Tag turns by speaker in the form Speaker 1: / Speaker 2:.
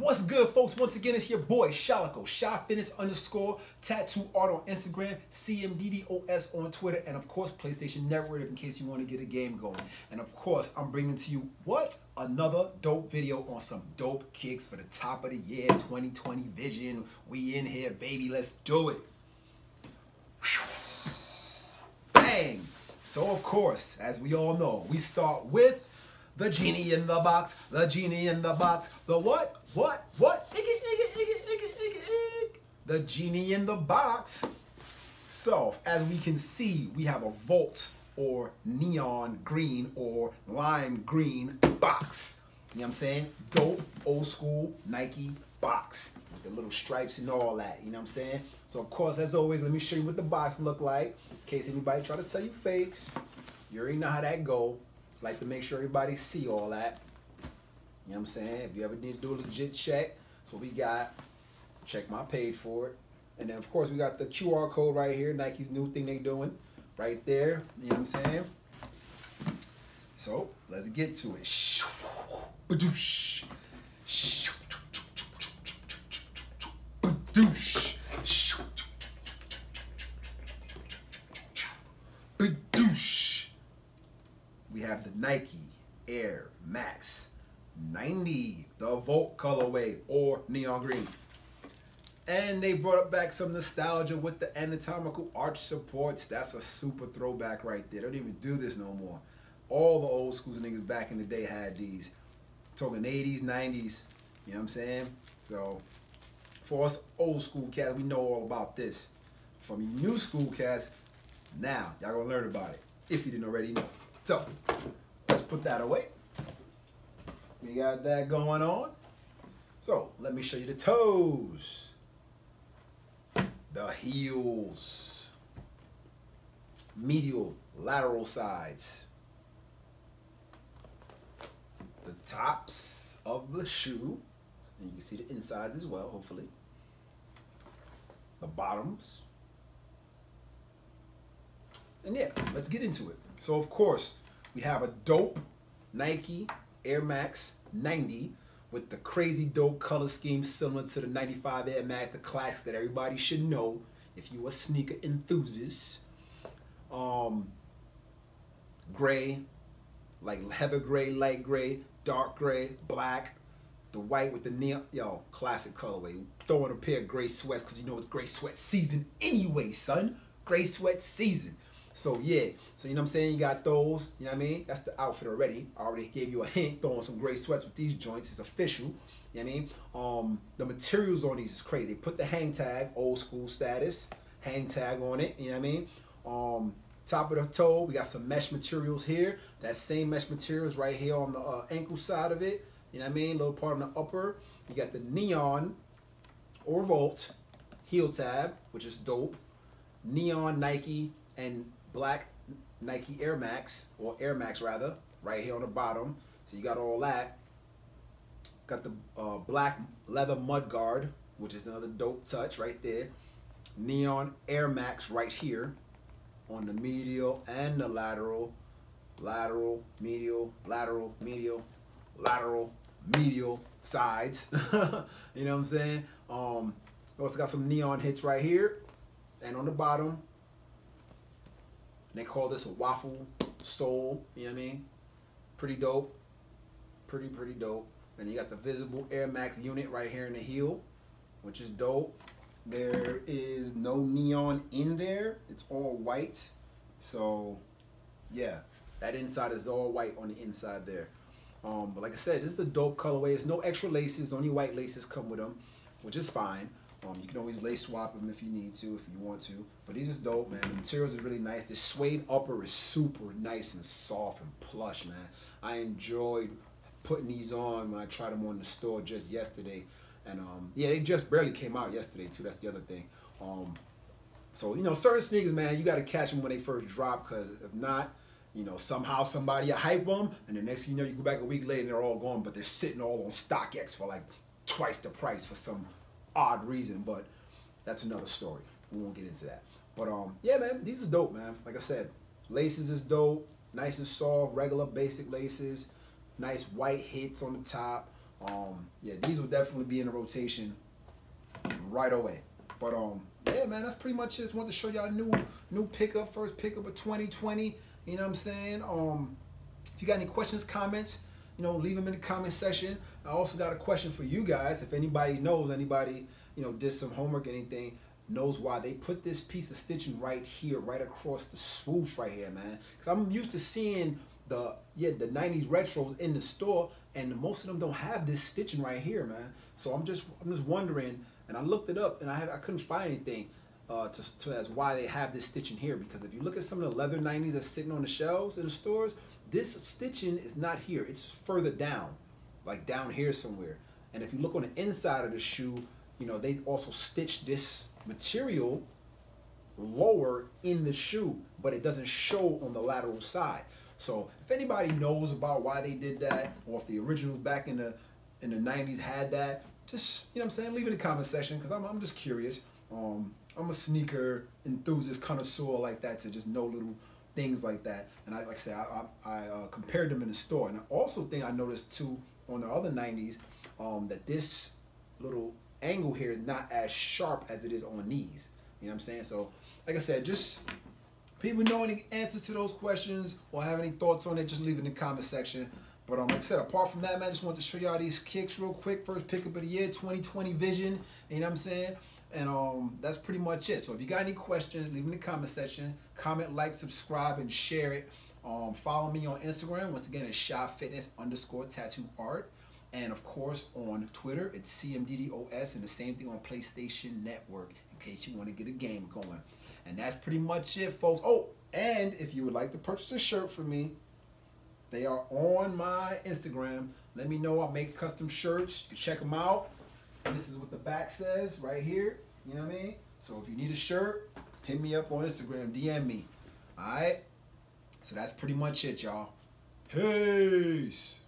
Speaker 1: What's good, folks? Once again, it's your boy Shalako, Shy Fitness underscore tattoo art on Instagram, CMDDOS on Twitter, and of course, PlayStation Network in case you want to get a game going. And of course, I'm bringing to you what? Another dope video on some dope kicks for the top of the year 2020 vision. We in here, baby. Let's do it. Bang! So, of course, as we all know, we start with the genie in the box, the genie in the box, the what? What? What? The genie in the box. So, as we can see, we have a Volt or neon green or lime green box. You know what I'm saying? Dope, old school Nike box with the little stripes and all that. You know what I'm saying? So, of course, as always, let me show you what the box look like in case anybody try to sell you fakes. You already know how that go. Like to make sure everybody see all that. You know what I'm saying? If you ever need to do a legit check, so we got. Check my page for it. And then of course we got the QR code right here, Nike's new thing they doing. Right there. You know what I'm saying? So let's get to it. Badoosh. Badoosh we have the Nike Air Max 90, the Volt colorway or neon green. And they brought back some nostalgia with the anatomical arch supports. That's a super throwback right there. They don't even do this no more. All the old schools niggas back in the day had these. Talking 80s, 90s. You know what I'm saying? So for us old school cats, we know all about this. From you new school cats, now y'all gonna learn about it if you didn't already know. So let's put that away. We got that going on. So let me show you the toes, the heels, medial, lateral sides, the tops of the shoe. And you can see the insides as well, hopefully. The bottoms. And yeah, let's get into it. So of course, we have a dope Nike Air Max 90 with the crazy dope color scheme similar to the 95 Air Max, the classic that everybody should know if you a sneaker enthusiast. Um, gray, like heather gray, light gray, dark gray, black, the white with the neon, yo, classic colorway. Throwing a pair of gray sweats because you know it's gray sweat season anyway, son. Gray sweat season. So yeah, so you know what I'm saying? You got those, you know what I mean? That's the outfit already. I already gave you a hint, throwing some gray sweats with these joints. It's official. You know what I mean? Um, the materials on these is crazy. They put the hang tag, old school status, hang tag on it, you know what I mean? Um, top of the toe, we got some mesh materials here. That same mesh materials right here on the uh, ankle side of it. You know what I mean? Little part on the upper. You got the neon or Volt heel tab, which is dope. Neon Nike and black Nike Air Max, or Air Max rather, right here on the bottom. So you got all that. Got the uh, black leather mud guard, which is another dope touch right there. Neon Air Max right here on the medial and the lateral. Lateral, medial, lateral, medial, lateral, medial sides. you know what I'm saying? Um, also got some neon hits right here and on the bottom they call this a waffle sole, you know what I mean? Pretty dope. Pretty, pretty dope. And you got the visible Air Max unit right here in the heel, which is dope. There is no neon in there. It's all white. So, yeah, that inside is all white on the inside there. Um, but like I said, this is a dope colorway. There's no extra laces. Only white laces come with them, which is fine. Um, you can always lace swap them if you need to, if you want to. But these is dope, man. The materials is really nice. The suede upper is super nice and soft and plush, man. I enjoyed putting these on when I tried them on the store just yesterday. And um, yeah, they just barely came out yesterday too. That's the other thing. Um, so you know, certain sneakers, man, you got to catch them when they first drop, because if not, you know, somehow somebody hype them, and the next thing you know, you go back a week later and they're all gone, but they're sitting all on StockX for like twice the price for some odd reason, but that's another story. We won't get into that. But um, yeah, man, these is dope, man. Like I said, laces is dope, nice and soft, regular basic laces, nice white hits on the top. Um, yeah, these will definitely be in the rotation right away. But um, yeah, man, that's pretty much just want to show y'all a new new pickup, first pickup of 2020. You know what I'm saying? Um, if you got any questions, comments, you know, leave them in the comment section. I also got a question for you guys. If anybody knows, anybody, you know, did some homework, anything, knows why they put this piece of stitching right here, right across the swoosh right here, man. Because I'm used to seeing the yeah the 90s retros in the store, and most of them don't have this stitching right here, man. So I'm just I'm just wondering, and I looked it up, and I have, I couldn't find anything. Uh, to, to as why they have this stitching here because if you look at some of the leather 90s that's sitting on the shelves in the stores this stitching is not here it's further down like down here somewhere and if you look on the inside of the shoe you know they also stitch this material lower in the shoe but it doesn't show on the lateral side so if anybody knows about why they did that or if the originals back in the in the 90s had that just you know what i'm saying leave it in the comment section because I'm, I'm just curious um I'm a sneaker enthusiast connoisseur like that to just know little things like that. And I like I said, I, I, I uh, compared them in the store. And I also think I noticed too on the other 90s um, that this little angle here is not as sharp as it is on these. You know what I'm saying? So like I said, just people know any answers to those questions or have any thoughts on it, just leave it in the comment section. But um, like I said, apart from that, man, I just want to show y'all these kicks real quick. First pickup of the year, 2020 vision. You know what I'm saying? And um, that's pretty much it. So if you got any questions, leave them in the comment section. Comment, like, subscribe, and share it. Um, follow me on Instagram. Once again, it's Shy Fitness underscore tattoo art. And of course, on Twitter, it's CMDDOS, and the same thing on PlayStation Network in case you want to get a game going. And that's pretty much it, folks. Oh, and if you would like to purchase a shirt for me, they are on my Instagram. Let me know. I make custom shirts. You check them out. And this is what the back says right here. You know what I mean? So if you need a shirt, hit me up on Instagram, DM me. All right? So that's pretty much it, y'all. Peace.